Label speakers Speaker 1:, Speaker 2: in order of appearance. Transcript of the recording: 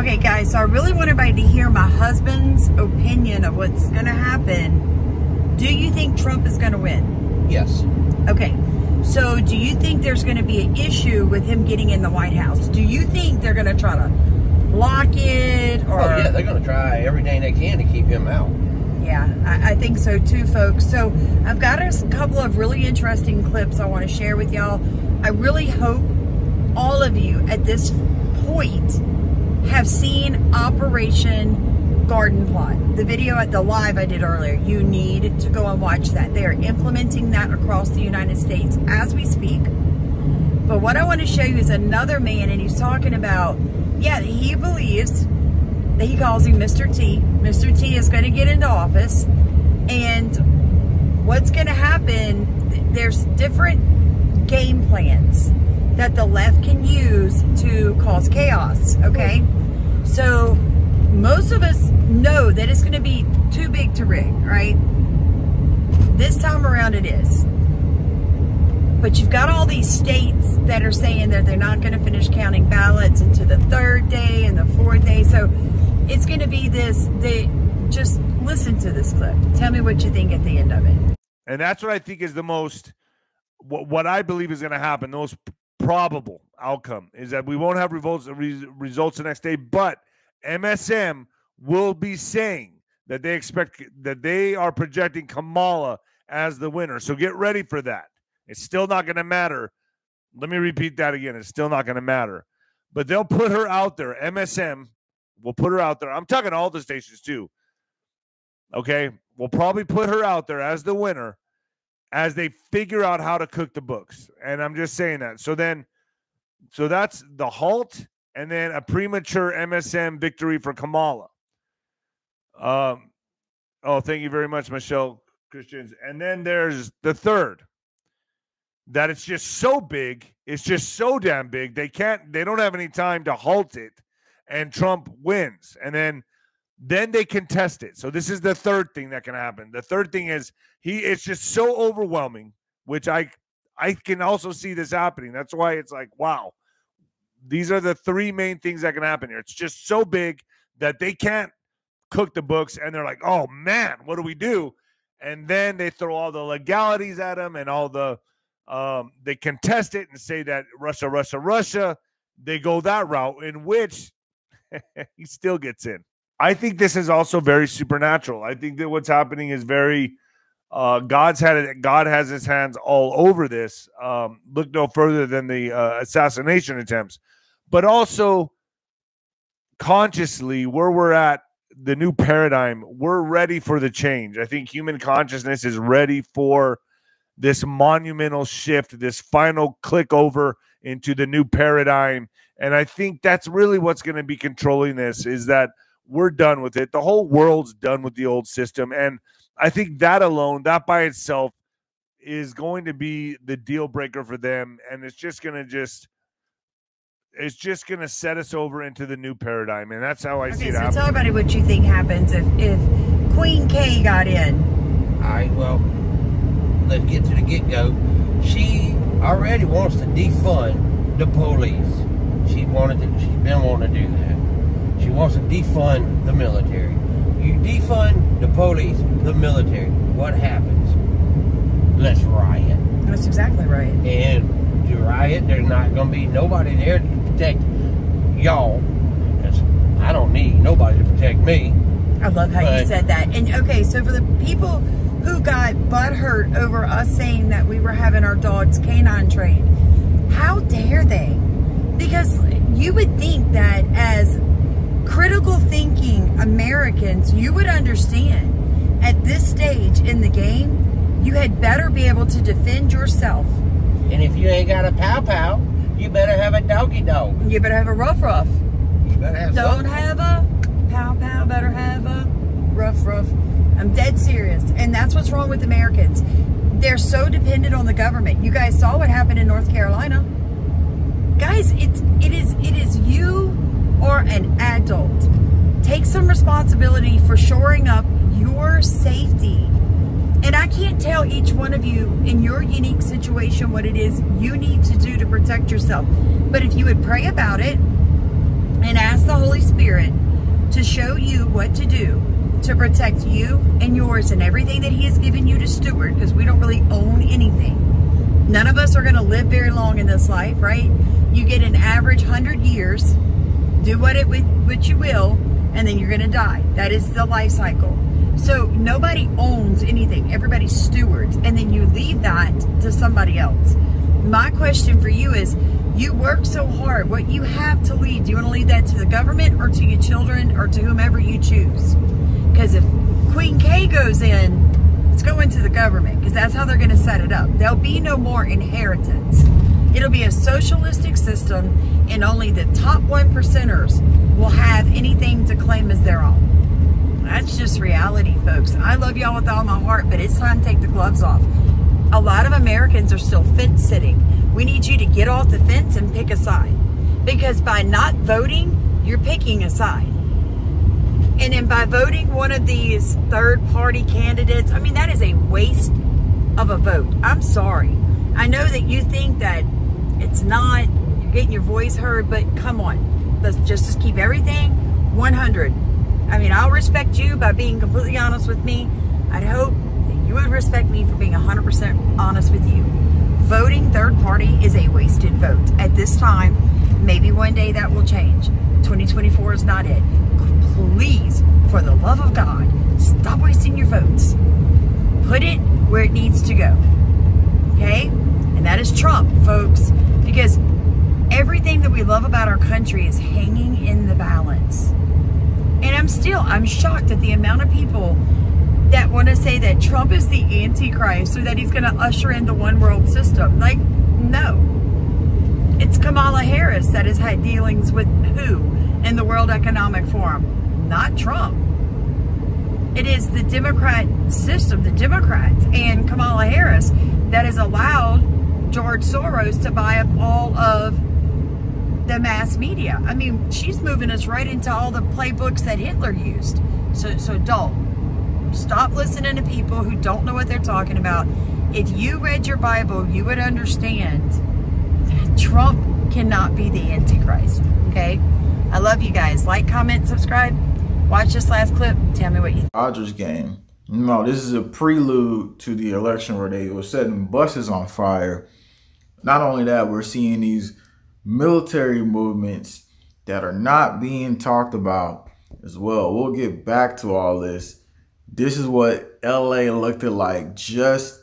Speaker 1: Okay, guys, so I really want everybody to hear my husband's opinion of what's going to happen. Do you think Trump is going to win?
Speaker 2: Yes.
Speaker 1: Okay, so do you think there's going to be an issue with him getting in the White House? Do you think they're going to try to block it or?
Speaker 2: Oh yeah, they're going to try everything they can to keep him out.
Speaker 1: Yeah, I, I, think so too, folks. So I've got a couple of really interesting clips I want to share with y'all. I really hope all of you at this point have seen Operation Garden Plot. The video at the live I did earlier, you need to go and watch that. They are implementing that across the United States as we speak. But what I want to show you is another man, and he's talking about, yeah, he believes that he calls him Mr. T. Mr. T is going to get into office, and what's going to happen, there's different game plans that the left can use to cause chaos, okay? So most of us know that it's going to be too big to rig, right? This time around it is. But you've got all these states that are saying that they're not going to finish counting ballots into the third day and the fourth day. So it's going to be this, they just listen to this clip. Tell me what you think at the end of it.
Speaker 3: And that's what I think is the most, what, what I believe is going to happen. The most probable outcome is that we won't have results results the next day, but MSM will be saying that they expect that they are projecting Kamala as the winner. So get ready for that. It's still not going to matter. Let me repeat that again. It's still not going to matter. But they'll put her out there. MSM will put her out there. I'm talking all the stations too. Okay. We'll probably put her out there as the winner as they figure out how to cook the books. And I'm just saying that. So then, so that's the halt and then a premature MSM victory for Kamala. Um, oh, thank you very much, Michelle Christians. And then there's the third that it's just so big, it's just so damn big. They can't, they don't have any time to halt it, and Trump wins. And then then they contest it. So this is the third thing that can happen. The third thing is he it's just so overwhelming, which I I can also see this happening. That's why it's like, wow. These are the three main things that can happen here. It's just so big that they can't cook the books and they're like, "Oh man, what do we do?" And then they throw all the legalities at him and all the um, they contest it and say that Russia, Russia, Russia. They go that route in which he still gets in. I think this is also very supernatural. I think that what's happening is very uh, God's had it. God has His hands all over this. Um, look no further than the uh, assassination attempts, but also consciously, where we're at, the new paradigm, we're ready for the change. I think human consciousness is ready for this monumental shift, this final click over into the new paradigm, and I think that's really what's going to be controlling this. Is that we're done with it. The whole world's done with the old system. And I think that alone, that by itself, is going to be the deal breaker for them. And it's just going to just. It's just going to set us over into the new paradigm, and that's how I
Speaker 1: okay,
Speaker 3: see it.
Speaker 1: So
Speaker 3: happening.
Speaker 1: tell everybody what you think happens if if Queen K got in.
Speaker 2: All right, well, let's get to the get go. She already wants to defund the police. She wanted to. She's been wanting to do that. She wants to defund the military. You defund the police, the military. What happens? Let's riot.
Speaker 1: That's exactly right.
Speaker 2: And to riot, there's not going to be nobody there to protect y'all. Because I don't need nobody to protect me.
Speaker 1: I love how but, you said that. And okay, so for the people who got butthurt over us saying that we were having our dogs canine trained, how dare they? Because you would think that as critical thinking Americans, you would understand at this stage in the game, you had better be able to defend yourself.
Speaker 2: And if you ain't got a pow pow, you better have a doggy dog.
Speaker 1: You better have a rough rough.
Speaker 2: You better have
Speaker 1: Don't
Speaker 2: something.
Speaker 1: have a pow pow, better have a rough rough. I'm dead serious. And that's what's wrong with Americans. They're so dependent on the government. You guys saw what happened in North Carolina. Guys, it's it is it is you or an adult, take some responsibility for shoring up your safety. And I can't tell each one of you in your unique situation what it is you need to do to protect yourself. But if you would pray about it and ask the Holy Spirit, to show you what to do to protect you and yours and everything that he has given you to steward because we don't really own anything. None of us are going to live very long in this life, right? You get an average 100 years, do what it with what you will, and then you're going to die. That is the life cycle. So nobody owns anything. Everybody stewards, and then you leave that to somebody else. My question for you is, you work so hard. What you have to leave, do you want to leave that to the government or to your children or to whomever you choose? Because if Queen K goes in, it's going to the government because that's how they're going to set it up. There'll be no more inheritance. It'll be a socialistic system and only the top one percenters will have anything to claim as their own. That's just reality, folks. I love y'all with all my heart, but it's time to take the gloves off. A lot of Americans are still fence sitting. We need you to get off the fence and pick a side. Because by not voting, you're picking a side. And then by voting one of these third party candidates, I mean, that is a waste of a vote. I'm sorry. I know that you think that it's not, you're getting your voice heard, but come on. Let's just, keep everything 100. I mean, I'll respect you by being completely honest with me. I'd hope that you would respect me for being 100% honest with you. Voting third party is a wasted vote at this time. Maybe one day that will change. 2024 is not it please, for the love of God, stop wasting your votes. Put it where it needs to go. Okay? And that is Trump, folks, because everything that we love about our country is hanging in the balance. And I'm still, I'm shocked at the amount of people that want to say that Trump is the Antichrist or that he's going to usher in the one world system. Like, no. It's Kamala Harris that has had dealings with who in the World Economic Forum? not Trump. It is the Democrat system, the Democrats and Kamala Harris that has allowed George Soros to buy up all of the mass media. I mean, she's moving us right into all the playbooks that Hitler used. So, so don't. Stop listening to people who don't know what they're talking about. If you read your Bible, you would understand Trump cannot be the Antichrist. Okay? I love you guys. Like, comment, subscribe. Watch this last clip. Tell me what you think.
Speaker 4: Dodgers game. No, this is a prelude to the election where they were setting buses on fire. Not only that, we're seeing these military movements that are not being talked about as well. We'll get back to all this. This is what LA looked like just